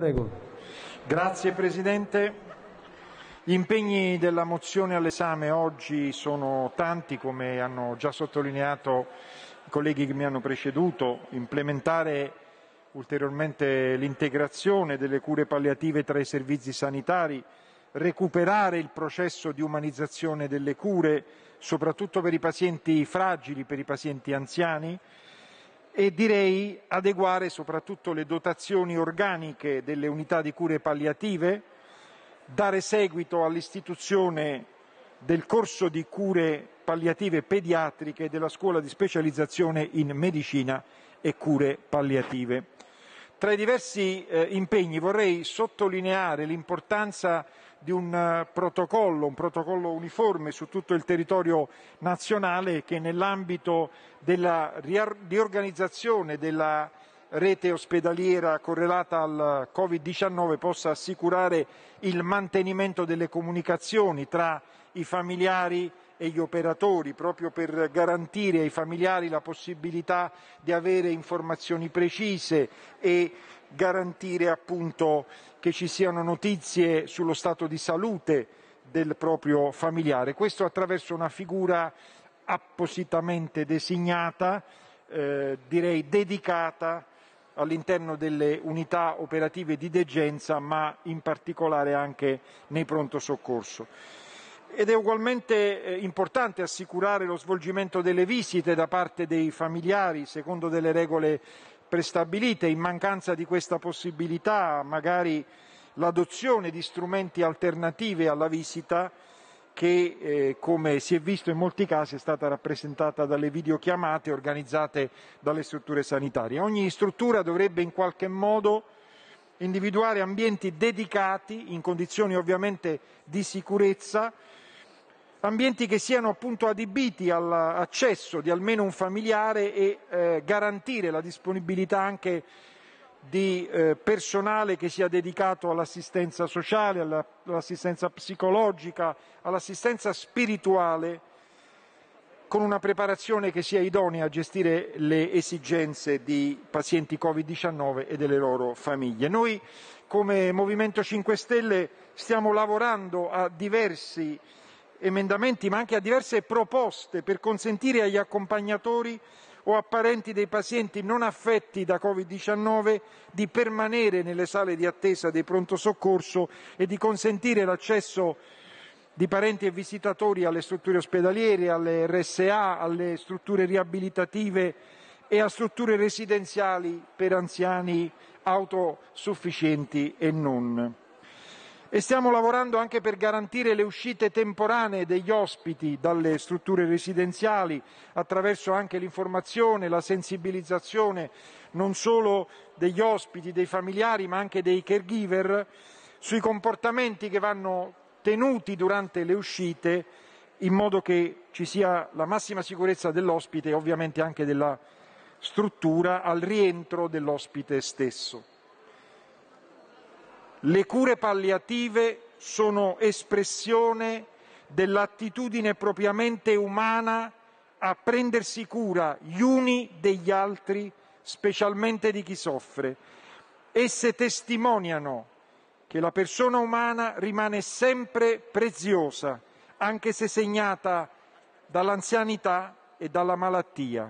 Prego. Grazie Presidente. Gli impegni della mozione all'esame oggi sono tanti, come hanno già sottolineato i colleghi che mi hanno preceduto, implementare ulteriormente l'integrazione delle cure palliative tra i servizi sanitari, recuperare il processo di umanizzazione delle cure, soprattutto per i pazienti fragili, per i pazienti anziani, e direi adeguare soprattutto le dotazioni organiche delle unità di cure palliative, dare seguito all'istituzione del corso di cure palliative pediatriche della scuola di specializzazione in medicina e cure palliative. Tra i diversi eh, impegni vorrei sottolineare l'importanza di un uh, protocollo, un protocollo uniforme su tutto il territorio nazionale che nell'ambito della riorganizzazione della rete ospedaliera correlata al Covid-19 possa assicurare il mantenimento delle comunicazioni tra i familiari e gli operatori, proprio per garantire ai familiari la possibilità di avere informazioni precise e garantire appunto che ci siano notizie sullo stato di salute del proprio familiare. Questo attraverso una figura appositamente designata, eh, direi dedicata all'interno delle unità operative di degenza, ma in particolare anche nei pronto soccorso ed è ugualmente eh, importante assicurare lo svolgimento delle visite da parte dei familiari secondo delle regole prestabilite. In mancanza di questa possibilità, magari l'adozione di strumenti alternativi alla visita che, eh, come si è visto in molti casi, è stata rappresentata dalle videochiamate organizzate dalle strutture sanitarie. Ogni struttura dovrebbe in qualche modo individuare ambienti dedicati, in condizioni ovviamente di sicurezza, ambienti che siano appunto adibiti all'accesso di almeno un familiare e eh, garantire la disponibilità anche di eh, personale che sia dedicato all'assistenza sociale, all'assistenza psicologica, all'assistenza spirituale, con una preparazione che sia idonea a gestire le esigenze di pazienti Covid-19 e delle loro famiglie. Noi come Movimento 5 Stelle stiamo lavorando a diversi emendamenti, ma anche a diverse proposte per consentire agli accompagnatori o a parenti dei pazienti non affetti da Covid-19 di permanere nelle sale di attesa dei pronto soccorso e di consentire l'accesso di parenti e visitatori alle strutture ospedaliere, alle RSA, alle strutture riabilitative e a strutture residenziali per anziani autosufficienti e non. E stiamo lavorando anche per garantire le uscite temporanee degli ospiti dalle strutture residenziali attraverso anche l'informazione, la sensibilizzazione non solo degli ospiti, dei familiari, ma anche dei caregiver sui comportamenti che vanno tenuti durante le uscite in modo che ci sia la massima sicurezza dell'ospite e ovviamente anche della struttura al rientro dell'ospite stesso. Le cure palliative sono espressione dell'attitudine propriamente umana a prendersi cura gli uni degli altri, specialmente di chi soffre. Esse testimoniano che la persona umana rimane sempre preziosa, anche se segnata dall'anzianità e dalla malattia.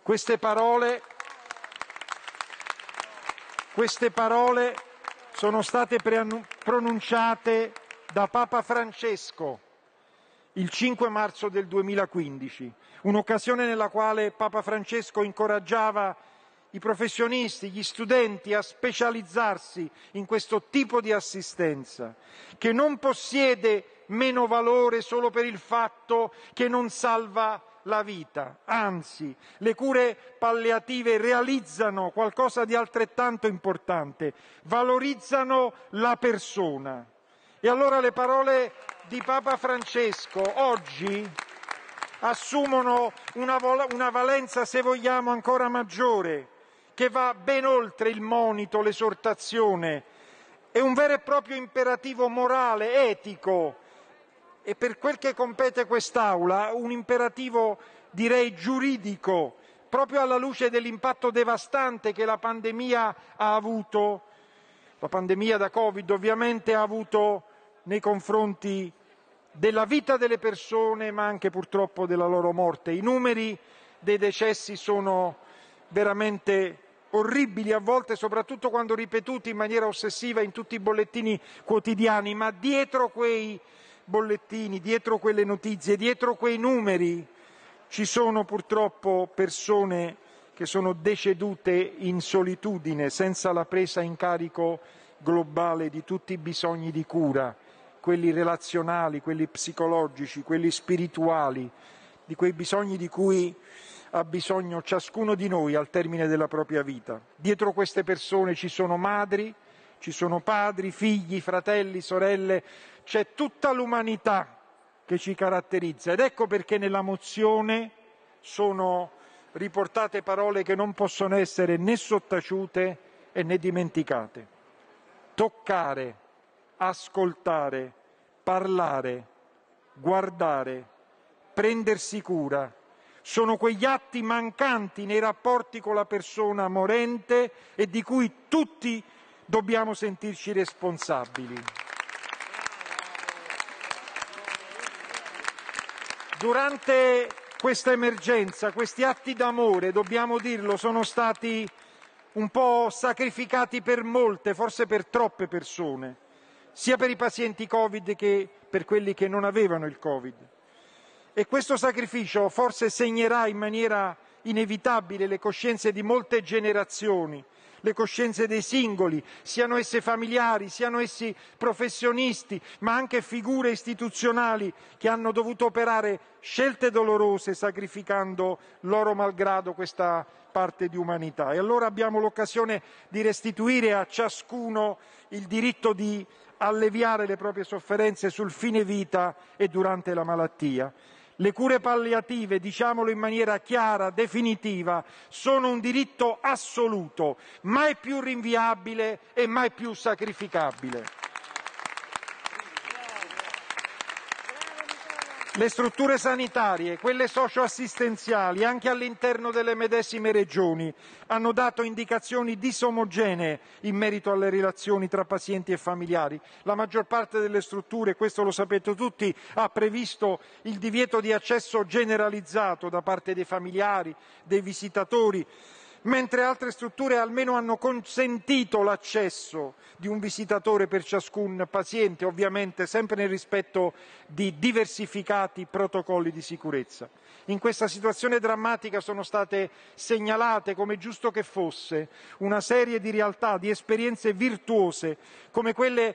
Queste parole, queste parole sono state pronunciate da Papa Francesco il 5 marzo del 2015, un'occasione nella quale Papa Francesco incoraggiava i professionisti, gli studenti a specializzarsi in questo tipo di assistenza, che non possiede meno valore solo per il fatto che non salva la vita, anzi le cure palliative realizzano qualcosa di altrettanto importante, valorizzano la persona. E allora le parole di Papa Francesco oggi assumono una, una valenza, se vogliamo, ancora maggiore, che va ben oltre il monito, l'esortazione, è un vero e proprio imperativo morale, etico, e per quel che compete quest'Aula un imperativo direi giuridico, proprio alla luce dell'impatto devastante che la pandemia ha avuto La pandemia da Covid ovviamente ha avuto nei confronti della vita delle persone, ma anche purtroppo della loro morte. I numeri dei decessi sono veramente orribili a volte, soprattutto quando ripetuti in maniera ossessiva in tutti i bollettini quotidiani, ma dietro quei bollettini, dietro quelle notizie, dietro quei numeri ci sono purtroppo persone che sono decedute in solitudine, senza la presa in carico globale di tutti i bisogni di cura, quelli relazionali, quelli psicologici, quelli spirituali, di quei bisogni di cui ha bisogno ciascuno di noi al termine della propria vita. Dietro queste persone ci sono madri, ci sono padri, figli, fratelli, sorelle, c'è tutta l'umanità che ci caratterizza ed ecco perché nella mozione sono riportate parole che non possono essere né sottaciute né dimenticate. Toccare, ascoltare, parlare, guardare, prendersi cura, sono quegli atti mancanti nei rapporti con la persona morente e di cui tutti dobbiamo sentirci responsabili. Durante questa emergenza, questi atti d'amore, dobbiamo dirlo, sono stati un po' sacrificati per molte, forse per troppe persone, sia per i pazienti Covid che per quelli che non avevano il Covid. E questo sacrificio forse segnerà in maniera inevitabile le coscienze di molte generazioni, le coscienze dei singoli, siano esse familiari, siano essi professionisti, ma anche figure istituzionali che hanno dovuto operare scelte dolorose sacrificando loro malgrado questa parte di umanità. E allora abbiamo l'occasione di restituire a ciascuno il diritto di alleviare le proprie sofferenze sul fine vita e durante la malattia. Le cure palliative, diciamolo in maniera chiara, definitiva, sono un diritto assoluto, mai più rinviabile e mai più sacrificabile. Le strutture sanitarie, quelle socioassistenziali, anche all'interno delle medesime regioni, hanno dato indicazioni disomogenee in merito alle relazioni tra pazienti e familiari. La maggior parte delle strutture, questo lo sapete tutti, ha previsto il divieto di accesso generalizzato da parte dei familiari, dei visitatori mentre altre strutture almeno hanno consentito l'accesso di un visitatore per ciascun paziente, ovviamente sempre nel rispetto di diversificati protocolli di sicurezza. In questa situazione drammatica sono state segnalate, come giusto che fosse, una serie di realtà, di esperienze virtuose, come quelle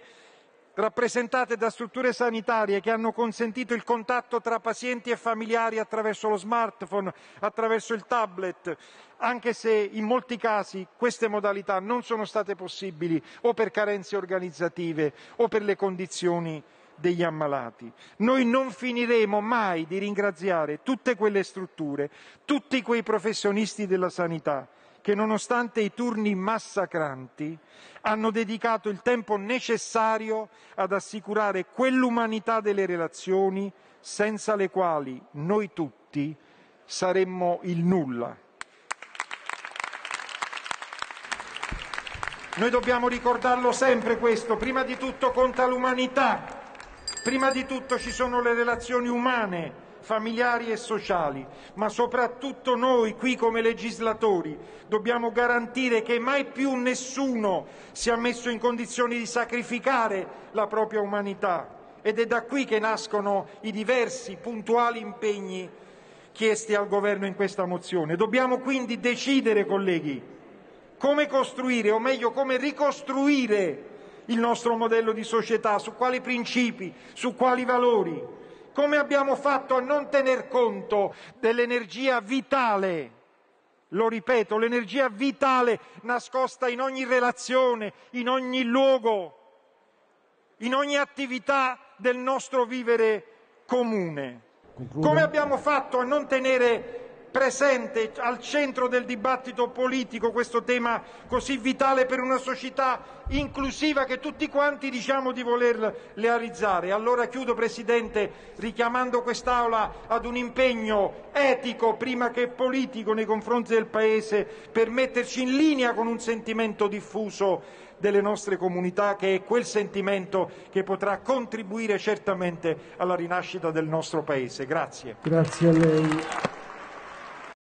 rappresentate da strutture sanitarie che hanno consentito il contatto tra pazienti e familiari attraverso lo smartphone, attraverso il tablet, anche se in molti casi queste modalità non sono state possibili o per carenze organizzative o per le condizioni degli ammalati. Noi non finiremo mai di ringraziare tutte quelle strutture, tutti quei professionisti della sanità che nonostante i turni massacranti hanno dedicato il tempo necessario ad assicurare quell'umanità delle relazioni senza le quali noi tutti saremmo il nulla. Noi dobbiamo ricordarlo sempre questo, prima di tutto conta l'umanità, prima di tutto ci sono le relazioni umane, familiari e sociali, ma soprattutto noi qui come legislatori dobbiamo garantire che mai più nessuno sia messo in condizioni di sacrificare la propria umanità ed è da qui che nascono i diversi puntuali impegni chiesti al Governo in questa mozione. Dobbiamo quindi decidere, colleghi, come costruire, o meglio come ricostruire il nostro modello di società, su quali principi, su quali valori. Come abbiamo fatto a non tener conto dell'energia vitale, lo ripeto, l'energia vitale nascosta in ogni relazione, in ogni luogo, in ogni attività del nostro vivere comune. Concludo. Come abbiamo fatto a non tenere presente al centro del dibattito politico questo tema così vitale per una società inclusiva che tutti quanti diciamo di voler realizzare. Allora chiudo, Presidente, richiamando quest'Aula ad un impegno etico prima che politico nei confronti del Paese per metterci in linea con un sentimento diffuso delle nostre comunità, che è quel sentimento che potrà contribuire certamente alla rinascita del nostro Paese. Grazie. Grazie.